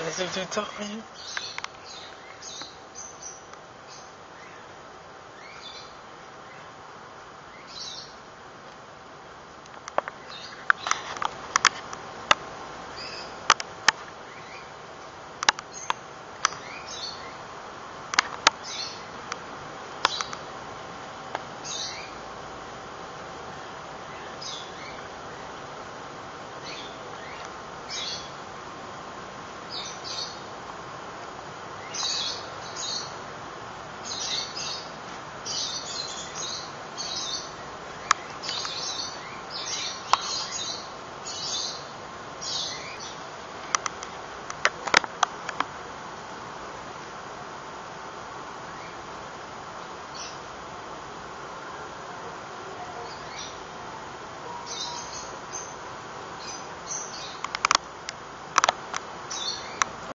man is if you taught.